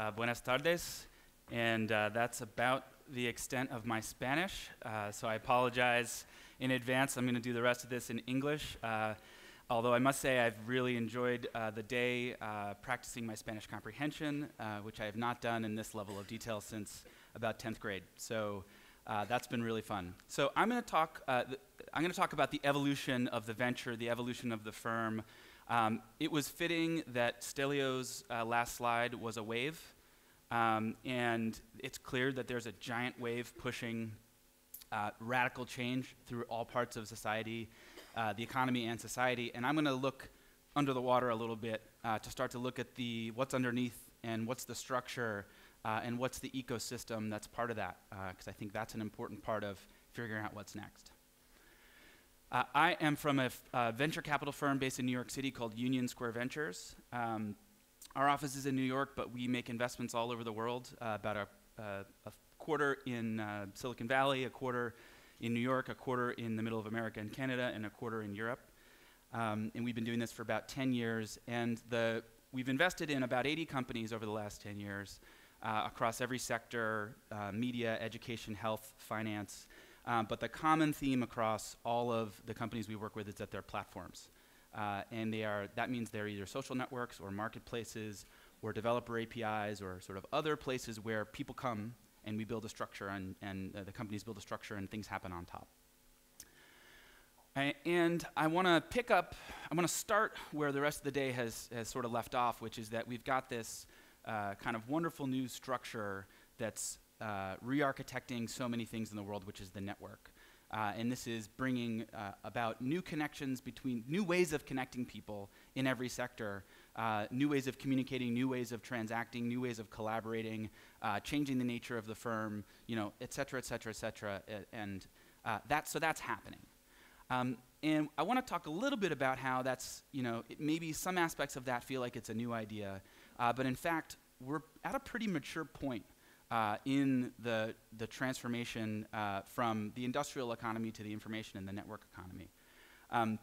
Uh, buenas tardes. And uh, that's about the extent of my Spanish. Uh, so I apologize in advance. I'm going to do the rest of this in English. Uh, although I must say I've really enjoyed uh, the day uh, practicing my Spanish comprehension, which I have not done in this level of detail since about 10th grade. So that's been really fun. So I'm going to talk. I'm going to talk about the evolution of the venture, the evolution of the firm. Um, it was fitting that Stelio's uh, last slide was a wave, um, and it's clear that there's a giant wave pushing uh, radical change through all parts of society, uh, the economy and society. And I'm going to look under the water a little bit uh, to start to look at the what's underneath and what's the structure uh, and what's the ecosystem that's part of that, because uh, I think that's an important part of figuring out what's next. Uh, I am from a uh, venture capital firm based in New York City called Union Square Ventures. Um, our office is in New York, but we make investments all over the world. Uh, about a, uh, a, quarter in uh, Silicon Valley, a quarter in New York, a quarter in the middle of America and Canada, and a quarter in Europe. Um, and we've been doing this for about 10 years. And the, we've invested in about 80 companies over the last 10 years uh, across every sector media, education, health, finance. Um, but the common theme across all of the companies we work with is that they're platforms. Uh, and they are, that means they're either social networks or marketplaces or developer APIs or sort of other places where people come and we build a structure and, and uh, the companies build a structure and things happen on top. and I want to pick up, I want to start where the rest of the day has, has sort of left off, which is that we've got this uh, kind of wonderful new structure that's uh, re-architecting so many things in the world, which is the network. Uh, and this is bringing uh, about new connections between, new ways of connecting people in every sector, uh, new ways of communicating, new ways of transacting, new ways of collaborating, uh, changing the nature of the firm, you know, et cetera, et cetera, et cetera. And uh, that, so that's happening. Um, and I want to talk a little bit about how that's, you know, maybe some aspects of that feel like it's a new idea, but in fact, we're at a pretty mature point uh, in the, the transformation uh, from the industrial economy to the information and the network economy. Um,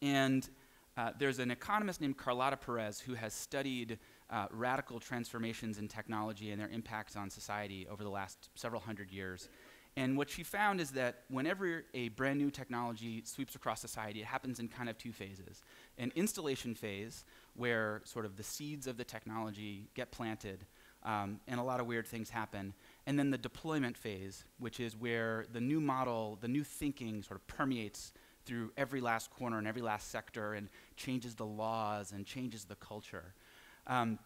and uh, there's an economist named Carlota Perez who has studied uh, radical transformations in technology and their impacts on society over the last several hundred years. And what she found is that whenever a brand new technology sweeps across society, it happens in kind of two phases. An installation phase, where sort of the seeds of the technology get planted, um, and a lot of weird things happen. And then the deployment phase, which is where the new model, the new thinking sort of permeates through every last corner and every last sector and changes the laws and changes the culture. Um,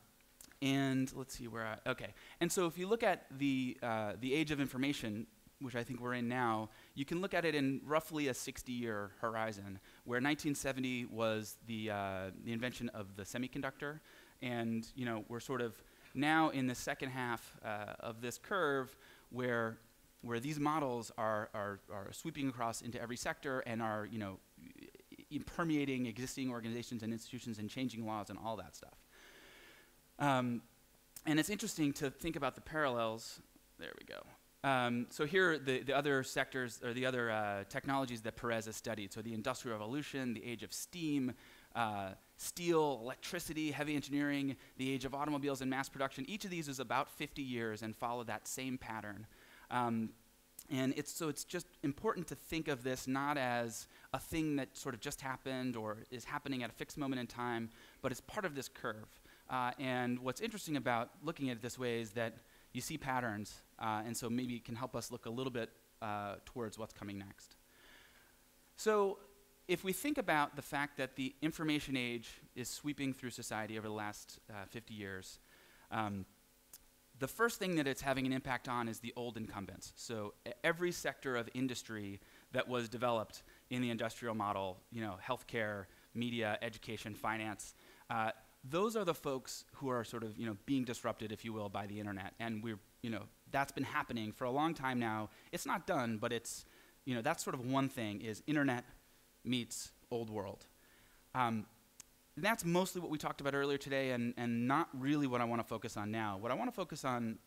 and let's see where I, okay. And so if you look at the, uh, the age of information, which I think we're in now, you can look at it in roughly a 60-year horizon, where 1970 was the, uh, the invention of the semiconductor, and you know, we're sort of now in the second half uh, of this curve where where these models are, are, are sweeping across into every sector and are you know permeating existing organizations and institutions and changing laws and all that stuff. Um, and it's interesting to think about the parallels. There we go. Um, so here are the, the other sectors or the other uh, technologies that Perez has studied. So the Industrial Revolution, the age of steam, uh, steel, electricity, heavy engineering, the age of automobiles and mass production. Each of these is about 50 years and follow that same pattern. Um, and it's, so it's just important to think of this not as a thing that sort of just happened or is happening at a fixed moment in time, but it's part of this curve. Uh, and what's interesting about looking at it this way is that you see patterns, uh, and so maybe it can help us look a little bit uh, towards what's coming next. So if we think about the fact that the information age is sweeping through society over the last uh, 50 years, um, the first thing that it's having an impact on is the old incumbents. So every sector of industry that was developed in the industrial model, you know, healthcare, media, education, finance, uh, those are the folks who are sort of, you know, being disrupted, if you will, by the internet. And we're, you know, that's been happening for a long time now. It's not done, but it's, you know, that's sort of one thing is internet meets old world. Um, that's mostly what we talked about earlier today and, and not really what I want to focus on now. What I want to focus on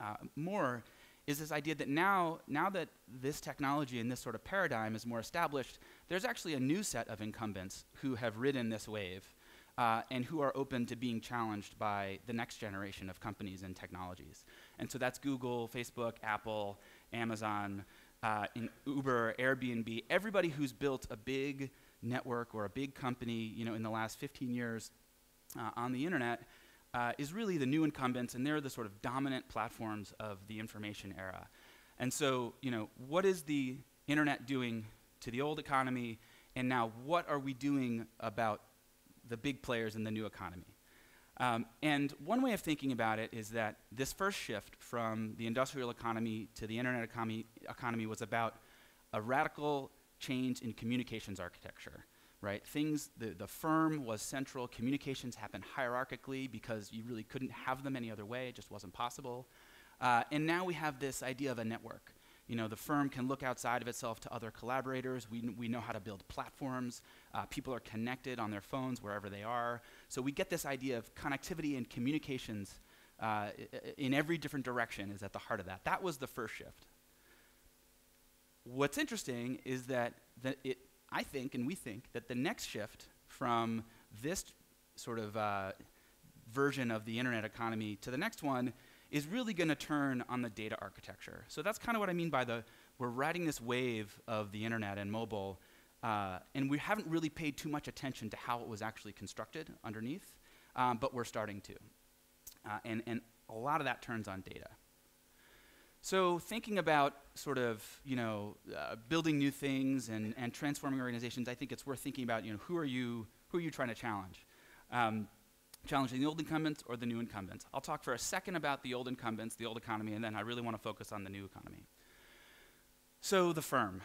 uh, more is this idea that now, now that this technology and this sort of paradigm is more established, there's actually a new set of incumbents who have ridden this wave. uh, and who are open to being challenged by the next generation of companies and technologies. And so that's Google, Facebook, Apple, Amazon, uh, Uber, Airbnb, everybody who's built a big network or a big company, you know, in the last 15 years uh, on the internet uh, is really the new incumbents, and they're the sort of dominant platforms of the information era. And so, you know, what is the internet doing to the old economy, and now what are we doing about the big players in the new economy? Um, and one way of thinking about it is that this first shift from the industrial economy to the internet economy, economy was about a radical change in communications architecture right? Things, the, the firm was central. Communications happened hierarchically because you really couldn't have them any other way. It just wasn't possible. Uh, and now we have this idea of a network. You know, the firm can look outside of itself to other collaborators. We, we know how to build platforms. Uh, people are connected on their phones wherever they are. So we get this idea of connectivity and communications uh, in every different direction is at the heart of that. That was the first shift. What's interesting is that, that it I think, and we think, that the next shift from this sort of uh, version of the internet economy to the next one is really going to turn on the data architecture. So that's kind of what I mean by the we're riding this wave of the internet and mobile, uh, and we haven't really paid too much attention to how it was actually constructed underneath, um, but we're starting to. Uh, and, and a lot of that turns on data. So thinking about sort of, you know, uh, building new things and, and transforming organizations, I think it's worth thinking about, you know, who are you, who are you trying to challenge? Um, challenging the old incumbents or the new incumbents? I'll talk for a second about the old incumbents, the old economy, and then I really want to focus on the new economy. So the firm,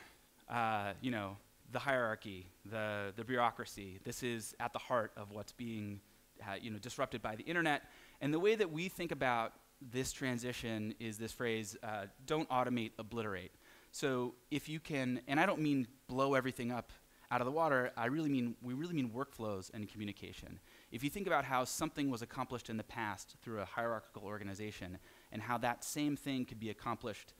uh, you know, the hierarchy, the, the bureaucracy, this is at the heart of what's being, uh, you know, disrupted by the internet. And the way that we think about this transition is this phrase uh, don't automate, obliterate. So if you can, and I don't mean blow everything up out of the water, I really mean, we really mean workflows and communication. If you think about how something was accomplished in the past through a hierarchical organization and how that same thing could be accomplished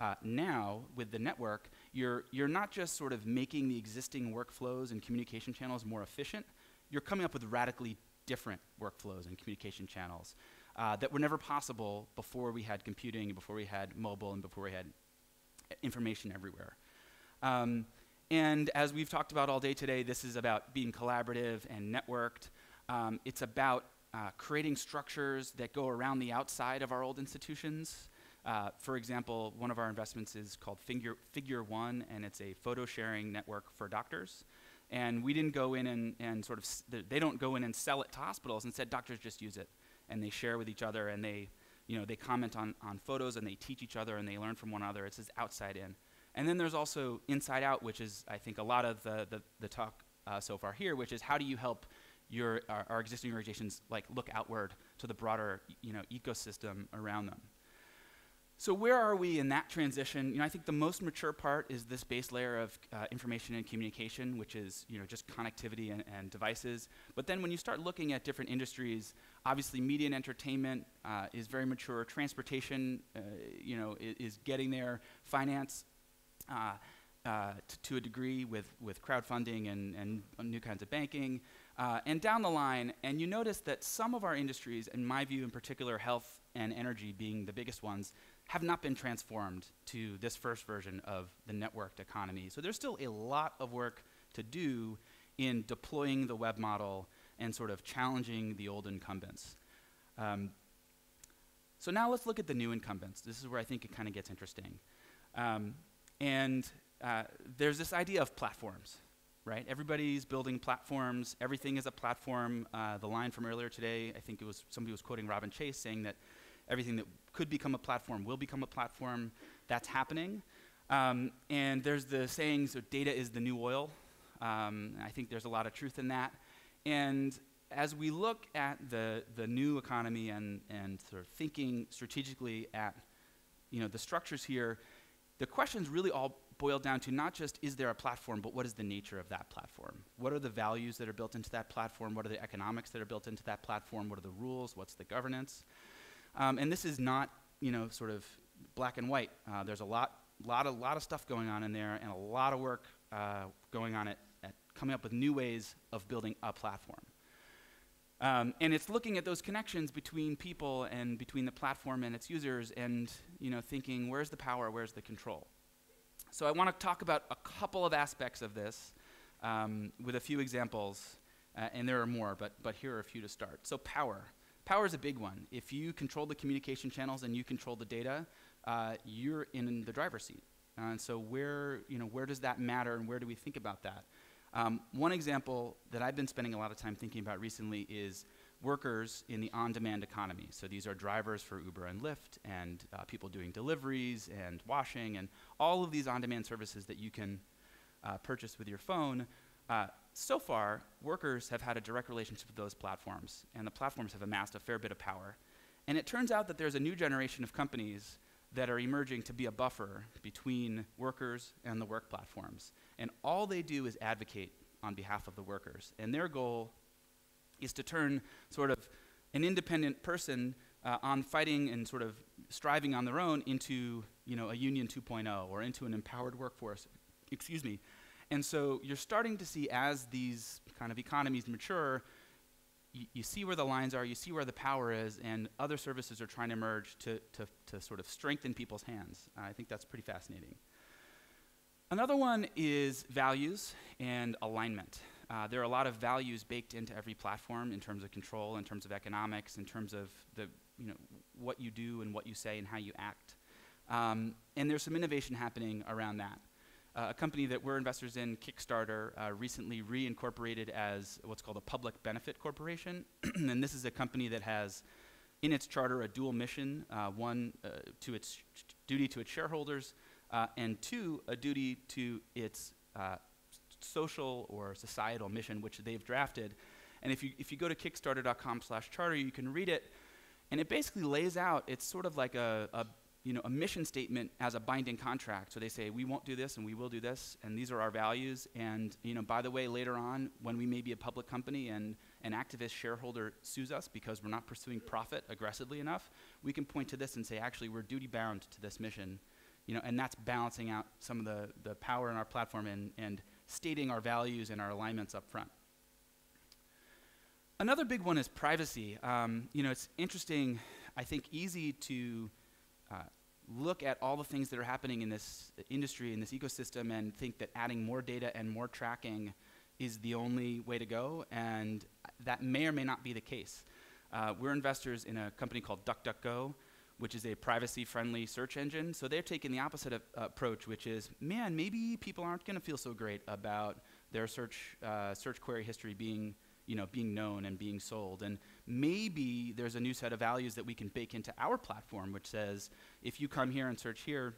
uh, now with the network, you're, you're not just sort of making the existing workflows and communication channels more efficient, you're coming up with radically different workflows and communication channels uh, that were never possible before we had computing, before we had mobile, and before we had information everywhere. Um, and as we've talked about all day today, this is about being collaborative and networked. Um, it's about uh, creating structures that go around the outside of our old institutions. Uh, for example, one of our investments is called Figure, Figure One, and it's a photo sharing network for doctors. And we didn't go in and, and sort of, they don't go in and sell it to hospitals. Instead, doctors just use it and they share with each other and they, you know, they comment on, on photos and they teach each other and they learn from one another. It's this outside in. And then there's also inside out, which is, I think, a lot of the, the, the talk uh, so far here, which is how do you help your, our, our existing organizations like look outward to the broader, you know, ecosystem around them. So where are we in that transition? You know, I think the most mature part is this base layer of uh, information and communication, which is you know just connectivity and, and, devices. But then when you start looking at different industries, obviously media and entertainment uh, is very mature. Transportation, uh, you know, is, is, getting there. Finance. Uh, uh, to a degree with, with crowdfunding and, and new kinds of banking, uh, and down the line, and you notice that some of our industries, in my view in particular, health and energy being the biggest ones, have not been transformed to this first version of the networked economy. So there's still a lot of work to do in deploying the web model and sort of challenging the old incumbents. Um, so now let's look at the new incumbents. This is where I think it kind of gets interesting. Um, and uh, there's this idea of platforms, right? Everybody's building platforms. Everything is a platform. Uh, the line from earlier today, I think it was somebody was quoting Robin Chase saying that everything that could become a platform will become a platform. That's happening. Um, and there's the saying, so data is the new oil. Um, I think there's a lot of truth in that. And as we look at the, the new economy and, and sort of thinking strategically at you know, the structures here, the questions really all boil down to not just is there a platform, but what is the nature of that platform? What are the values that are built into that platform? What are the economics that are built into that platform? What are the rules? What's the governance? Um, and this is not, you know, sort of black and white. Uh, there's a lot, lot, of, lot of stuff going on in there, and a lot of work uh, going on at, at coming up with new ways of building a platform. Um, and it's looking at those connections between people and between the platform and its users and you know, thinking, where's the power, where's the control? So I want to talk about a couple of aspects of this um, with a few examples, uh, and there are more, but, but here are a few to start. So power. Power is a big one. If you control the communication channels and you control the data, uh, you're in the driver's seat. Uh, and so where, you know, where does that matter and where do we think about that? Um, one example that I've been spending a lot of time thinking about recently is workers in the on-demand economy. So these are drivers for Uber and Lyft and uh, people doing deliveries and washing and all of these on-demand services that you can uh, purchase with your phone. Uh, so far, workers have had a direct relationship with those platforms, and the platforms have amassed a fair bit of power. And it turns out that there's a new generation of companies that are emerging to be a buffer between workers and the work platforms. And all they do is advocate on behalf of the workers. And their goal is to turn sort of an independent person uh, on fighting and sort of striving on their own into you know, a union 2.0 or into an empowered workforce. Excuse me. And so you're starting to see as these kind of economies mature, you see where the lines are, you see where the power is, and other services are trying to emerge to, to, to sort of strengthen people's hands. I think that's pretty fascinating. Another one is values and alignment. Uh, there are a lot of values baked into every platform in terms of control, in terms of economics, in terms of the, you know, what you do and what you say and how you act. Um, and there's some innovation happening around that. Uh, a company that we're investors in, Kickstarter, uh, recently reincorporated as what's called a public benefit corporation. and this is a company that has in its charter a dual mission uh, one, uh, to its duty to its shareholders, uh, and two, a duty to its uh, social or societal mission, which they've drafted. And if you, if you go to kickstarter.com slash charter, you can read it. And it basically lays out, it's sort of like a, a you know, a mission statement as a binding contract. So they say, we won't do this and we will do this, and these are our values. And, you know, by the way, later on, when we may be a public company and an activist shareholder sues us because we're not pursuing profit aggressively enough, we can point to this and say, actually, we're duty bound to this mission. You know, and that's balancing out some of the, the power in our platform and, and stating our values and our alignments up front. Another big one is privacy. Um, you know, it's interesting, I think easy to uh, look at all the things that are happening in this industry, in this ecosystem, and think that adding more data and more tracking is the only way to go, and that may or may not be the case. Uh, we're investors in a company called DuckDuckGo, which is a privacy-friendly search engine. So they're taking the opposite of, uh, approach, which is, man, maybe people aren't going to feel so great about their search uh, search query history being you know, being known and being sold. And maybe there's a new set of values that we can bake into our platform, which says, if you come here and search here,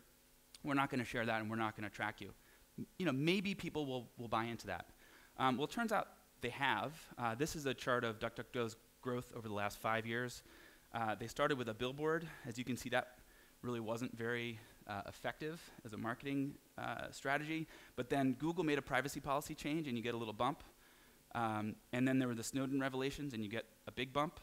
we're not going to share that and we're not going to track you. M you know, maybe people will, will buy into that. Um, well, it turns out they have. Uh, this is a chart of DuckDuckGo's growth over the last five years. Uh, they started with a billboard. As you can see, that really wasn't very uh, effective as a marketing uh, strategy. But then Google made a privacy policy change, and you get a little bump. Um, and then there were the Snowden revelations, and you get a big bump.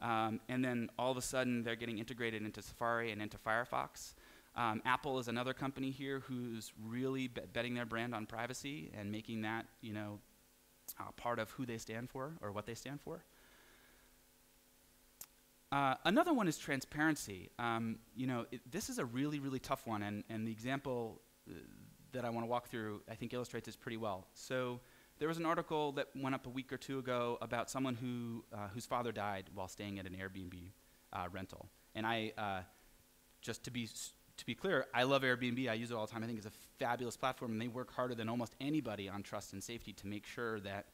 Um, and then all of a sudden, they're getting integrated into Safari and into Firefox. Um, Apple is another company here who's really be betting their brand on privacy and making that, you know, part of who they stand for or what they stand for. Uh, another one is transparency. Um, you know, it, this is a really, really tough one, and, and the example uh, that I want to walk through, I think, illustrates this pretty well. So there was an article that went up a week or two ago about someone who, uh, whose father died while staying at an Airbnb uh, rental. And I, just to be, to be clear, I love Airbnb. I use it all the time. I think it's a fabulous platform, and they work harder than almost anybody on trust and safety to make sure that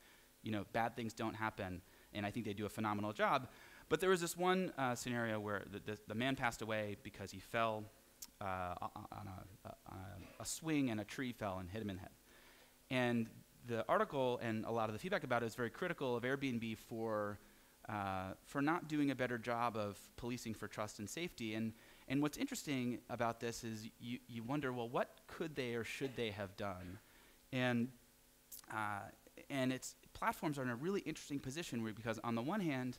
you know, bad things don't happen. And I think they do a phenomenal job. But there was this one uh, scenario where the, the, the, man passed away because he fell uh, on, a, on a, a, swing and a tree fell and hit him in the head. And the article and a lot of the feedback about it is very critical of Airbnb for uh, for not doing a better job of policing for trust and safety. And and what's interesting about this is you you wonder, well, what could they or should they have done? And uh, and it's platforms are in a really interesting position where because on the one hand,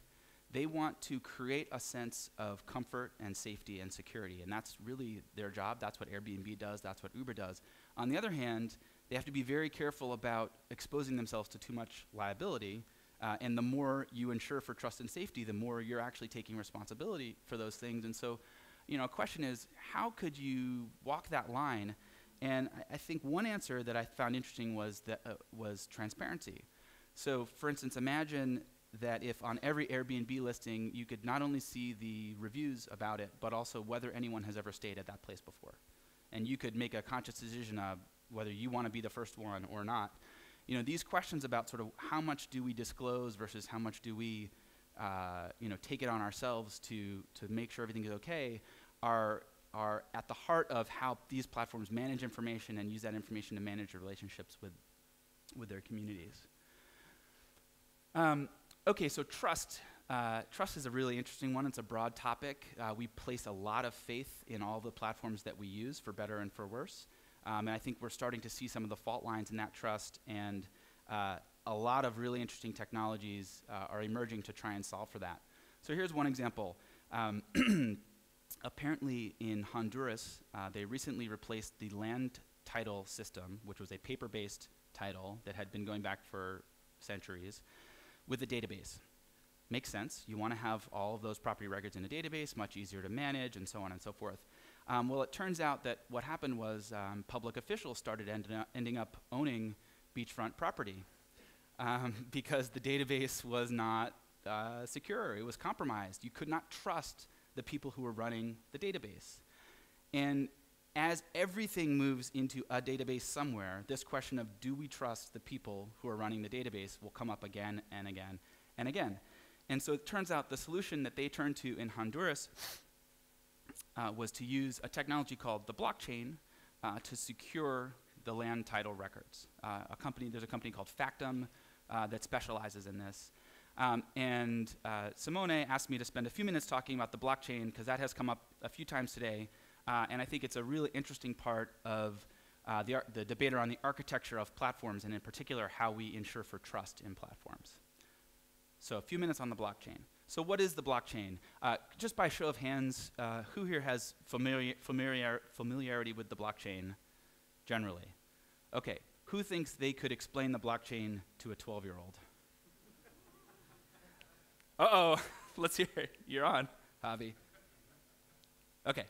they want to create a sense of comfort and safety and security, and that's really their job. That's what Airbnb does. That's what Uber does. On the other hand, they have to be very careful about exposing themselves to too much liability Uh, and the more you insure for trust and safety, the more you're actually taking responsibility for those things. And so, you know, a question is, how could you walk that line? And I, I think one answer that I found interesting was that uh, was transparency. So, for instance, imagine that if on every Airbnb listing you could not only see the reviews about it, but also whether anyone has ever stayed at that place before, and you could make a conscious decision of whether you want to be the first one or not you know, these questions about sort of how much do we disclose versus how much do we, uh, you know, take it on ourselves to, to make sure everything is okay are, are at the heart of how these platforms manage information and use that information to manage their relationships with, with their communities. Um, okay, so trust. Uh, trust is a really interesting one. It's a broad topic. Uh, we place a lot of faith in all the platforms that we use, for better and for worse. Um, and I think we're starting to see some of the fault lines in that trust, and uh, a lot of really interesting technologies uh, are emerging to try and solve for that. So here's one example. Um, apparently, in Honduras, uh, they recently replaced the land title system, which was a paper based title that had been going back for centuries, with a database. Makes sense. You want to have all of those property records in a database, much easier to manage, and so on and so forth. Um, well, it turns out that what happened was um, public officials started up ending up owning beachfront property um, because the database was not uh, secure. It was compromised. You could not trust the people who were running the database. And as everything moves into a database somewhere, this question of do we trust the people who are running the database will come up again and again and again. And so it turns out the solution that they turned to in Honduras uh, was to use a technology called the blockchain uh, to secure the land title records. Uh, a company, there's a company called Factom uh, that specializes in this. Um, and uh, Simone asked me to spend a few minutes talking about the blockchain because that has come up a few times today. Uh, and I think it's a really interesting part of the, the debate around the architecture of platforms and in particular how we ensure for trust in platforms. So a few minutes on the blockchain. So, what is the blockchain? Uh, just by show of hands, uh, who here has familiar, familiar, familiarity with the blockchain generally? Okay, who thinks they could explain the blockchain to a 12 year old? uh oh, let's hear it. You're on, Javi. Okay.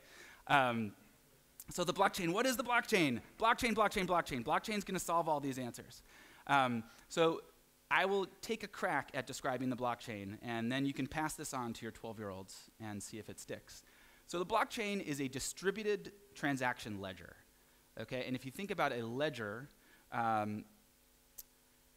Um, so, the blockchain, what is the blockchain? Blockchain, blockchain, blockchain. Blockchain's going to solve all these answers. Um, so, I will take a crack at describing the blockchain, and then you can pass this on to your 12 year olds and see if it sticks. So, the blockchain is a distributed transaction ledger. Okay, and if you think about a ledger, um,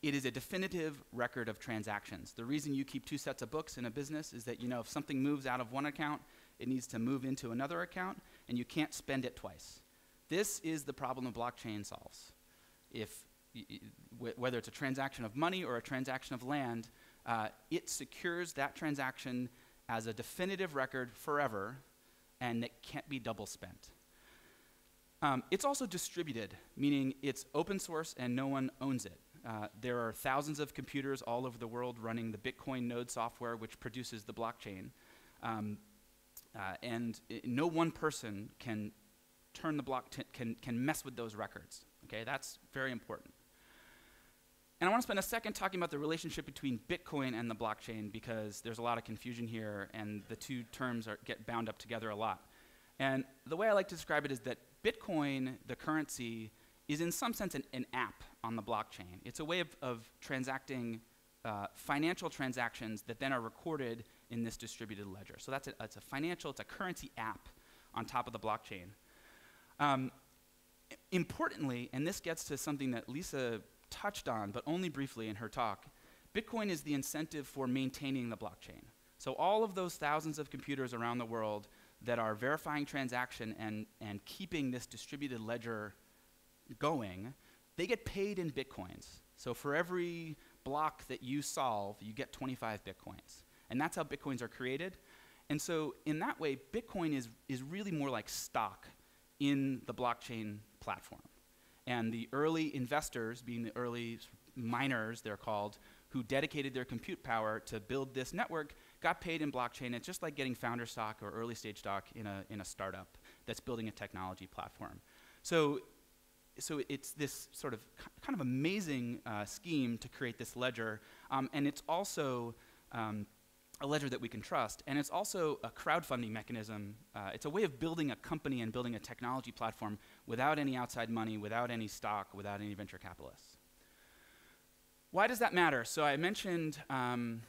it is a definitive record of transactions. The reason you keep two sets of books in a business is that you know if something moves out of one account, it needs to move into another account, and you can't spend it twice. This is the problem the blockchain solves. If whether it's a transaction of money or a transaction of land, uh, it secures that transaction as a definitive record forever and it can't be double spent. Um, it's also distributed, meaning it's open source and no one owns it. Uh, there are thousands of computers all over the world running the Bitcoin node software, which produces the blockchain. Um, uh, and it, no one person can turn the block, can, can mess with those records. Okay, that's very important. And I want to spend a second talking about the relationship between Bitcoin and the blockchain because there's a lot of confusion here and the two terms are, get bound up together a lot. And the way I like to describe it is that Bitcoin, the currency, is in some sense an, an app on the blockchain. It's a way of, of transacting uh, financial transactions that then are recorded in this distributed ledger. So that's a, it's a financial, it's a currency app on top of the blockchain. Um, importantly, and this gets to something that Lisa touched on, but only briefly in her talk, Bitcoin is the incentive for maintaining the blockchain. So all of those thousands of computers around the world that are verifying transaction and, and keeping this distributed ledger going, they get paid in bitcoins. So for every block that you solve, you get 25 bitcoins. And that's how bitcoins are created. And so in that way, Bitcoin is, is really more like stock in the blockchain platform. And the early investors, being the early miners, they're called, who dedicated their compute power to build this network, got paid in blockchain. It's just like getting founder stock or early stage stock in a, in a startup that's building a technology platform. So so it's this sort of kind of amazing uh, scheme to create this ledger, um, and it's also um, a ledger that we can trust, and it's also a crowdfunding mechanism. Uh, it's a way of building a company and building a technology platform without any outside money, without any stock, without any venture capitalists. Why does that matter? So I mentioned um,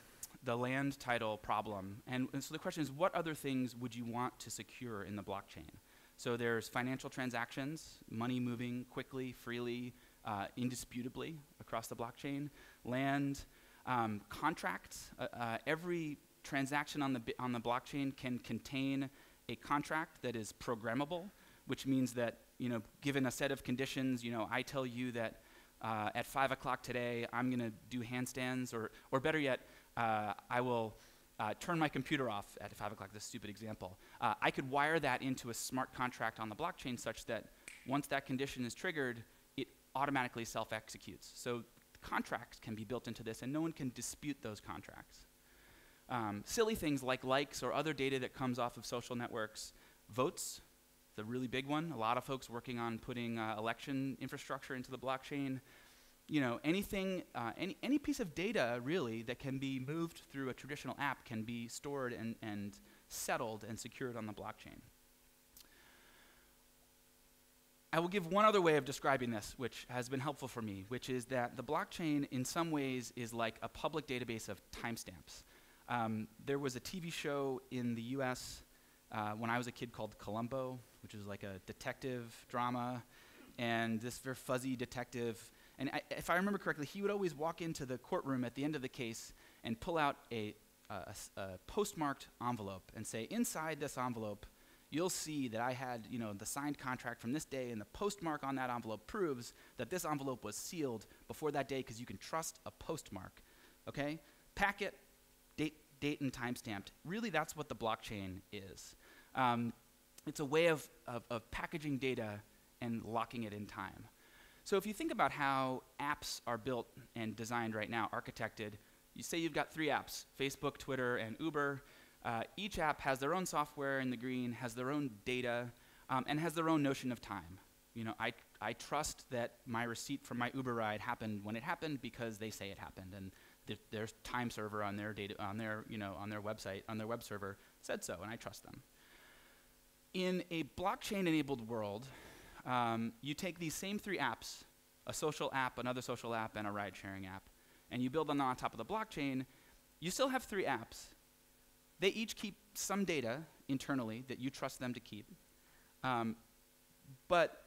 the land title problem, and, and so the question is, what other things would you want to secure in the blockchain? So there's financial transactions, money moving quickly, freely, uh, indisputably across the blockchain, land, um, contracts. Uh, uh, every transaction on the, on the blockchain can contain a contract that is programmable, which means that, you know, given a set of conditions, you know, I tell you that uh, at 5 o'clock today, I'm going to do handstands, or, or better yet, uh, I will uh, turn my computer off at 5 o'clock, this stupid example. Uh, I could wire that into a smart contract on the blockchain such that once that condition is triggered, it automatically self-executes. So contracts can be built into this, and no one can dispute those contracts. Um, silly things like likes or other data that comes off of social networks, votes, the really big one. A lot of folks working on putting uh, election infrastructure into the blockchain you know, anything, uh, any, any piece of data really that can be moved through a traditional app can be stored and, and settled and secured on the blockchain. I will give one other way of describing this, which has been helpful for me, which is that the blockchain, in some ways, is like a public database of timestamps. Um, there was a TV show in the US uh, when I was a kid called Columbo, which is like a detective drama. And this very fuzzy detective and I, if I remember correctly, he would always walk into the courtroom at the end of the case and pull out a, a, a postmarked envelope and say, inside this envelope, you'll see that I had, you know, the signed contract from this day, and the postmark on that envelope proves that this envelope was sealed before that day because you can trust a postmark. Okay? Packet, date, date and time stamped. Really, that's what the blockchain is. Um, it's a way of, of, of packaging data and locking it in time. So if you think about how apps are built and designed right now, architected, you say you've got three apps, Facebook, Twitter, and Uber. Uh, each app has their own software in the green, has their own data, um, and has their own notion of time. You know, I, I trust that my receipt from my Uber ride happened when it happened because they say it happened, and th their time server on their data on their you know on their website on their web server said so, and I trust them. In a blockchain-enabled world, um, you take these same three apps, a social app, another social app, and a ride sharing app, and you build them on top of the blockchain, you still have three apps. They each keep some data internally that you trust them to keep. Um, but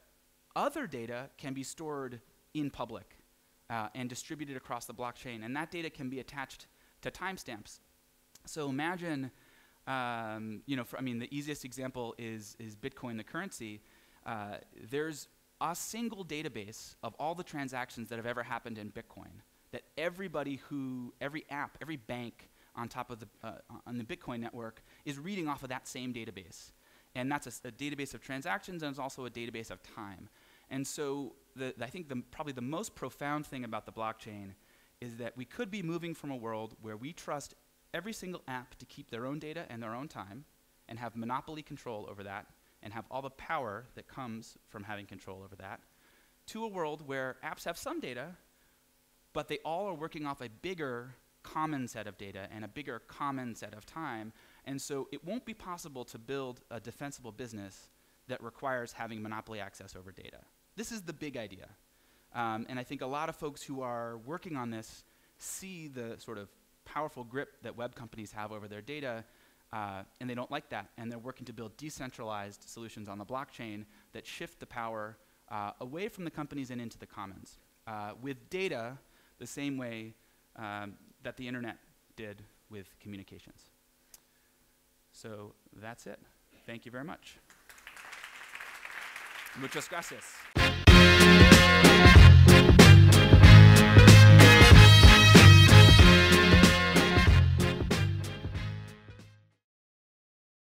other data can be stored in public uh, and distributed across the blockchain, and that data can be attached to timestamps. So imagine, um, you know, for, I mean, the easiest example is, is Bitcoin, the currency. Uh, there's a single database of all the transactions that have ever happened in Bitcoin that everybody who, every app, every bank on top of the, uh, on the Bitcoin network is reading off of that same database. And that's a, a, database of transactions and it's also a database of time. And so the, I think the, probably the most profound thing about the blockchain is that we could be moving from a world where we trust every single app to keep their own data and their own time and have monopoly control over that and have all the power that comes from having control over that, to a world where apps have some data, but they all are working off a bigger common set of data and a bigger common set of time. And so it won't be possible to build a defensible business that requires having monopoly access over data. This is the big idea. Um, and I think a lot of folks who are working on this see the sort of powerful grip that web companies have over their data uh, and they don't like that, and they're working to build decentralized solutions on the blockchain that shift the power uh, away from the companies and into the commons. Uh, with data, the same way um, that the internet did with communications. So that's it. Thank you very much. Muchas gracias.